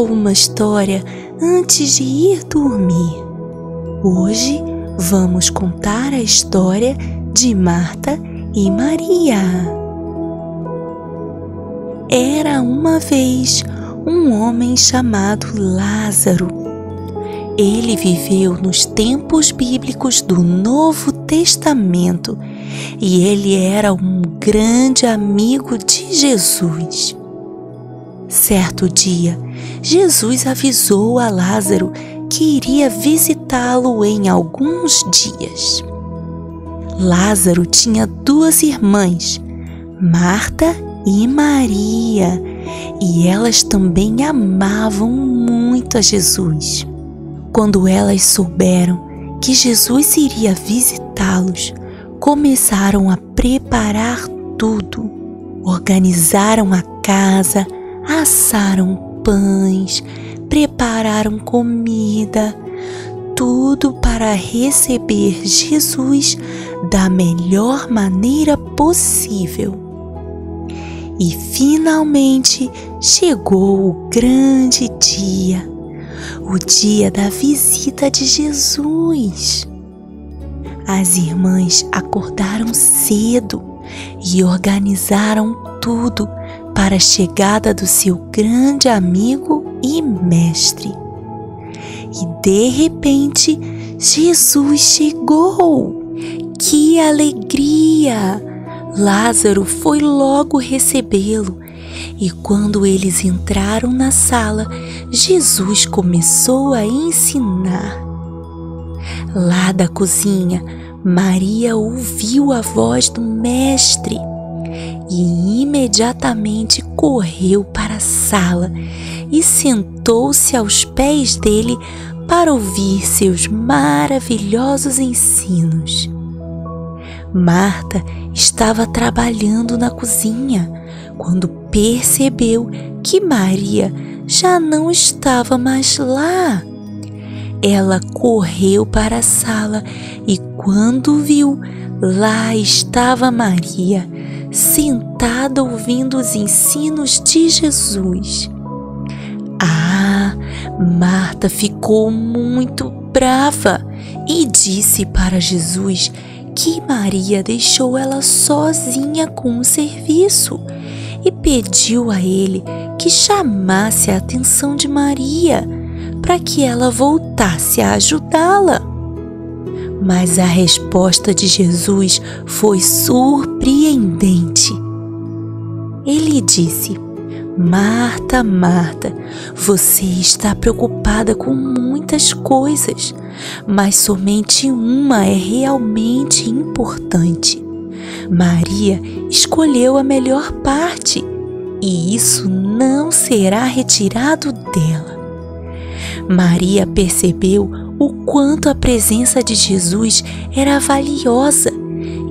uma história antes de ir dormir. Hoje vamos contar a história de Marta e Maria. Era uma vez um homem chamado Lázaro. Ele viveu nos tempos bíblicos do Novo Testamento e ele era um grande amigo de Jesus. Certo dia, Jesus avisou a Lázaro que iria visitá-lo em alguns dias. Lázaro tinha duas irmãs, Marta e Maria, e elas também amavam muito a Jesus. Quando elas souberam que Jesus iria visitá-los, começaram a preparar tudo. Organizaram a casa, assaram pães, prepararam comida, tudo para receber Jesus da melhor maneira possível. E finalmente chegou o grande dia, o dia da visita de Jesus. As irmãs acordaram cedo e organizaram tudo para a chegada do seu grande amigo e mestre. E de repente, Jesus chegou! Que alegria! Lázaro foi logo recebê-lo. E quando eles entraram na sala, Jesus começou a ensinar. Lá da cozinha, Maria ouviu a voz do Mestre e imediatamente correu para a sala e sentou-se aos pés dele para ouvir seus maravilhosos ensinos. Marta estava trabalhando na cozinha quando percebeu que Maria já não estava mais lá. Ela correu para a sala e, quando viu, lá estava Maria, sentada ouvindo os ensinos de Jesus. Ah, Marta ficou muito brava e disse para Jesus que Maria deixou ela sozinha com o serviço e pediu a ele que chamasse a atenção de Maria para que ela voltasse a ajudá-la. Mas a resposta de Jesus foi surpreendente. Ele disse: Marta, Marta, você está preocupada com muitas coisas, mas somente uma é realmente importante. Maria escolheu a melhor parte e isso não será retirado dela. Maria percebeu o quanto a presença de Jesus era valiosa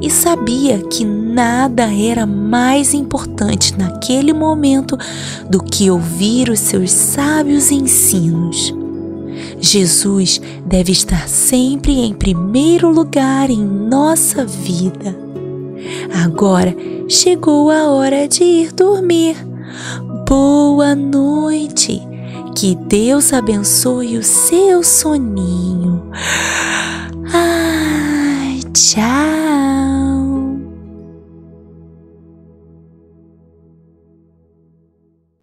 e sabia que nada era mais importante naquele momento do que ouvir os seus sábios ensinos. Jesus deve estar sempre em primeiro lugar em nossa vida. Agora chegou a hora de ir dormir. Boa noite. Que Deus abençoe o seu soninho. Ai, tchau.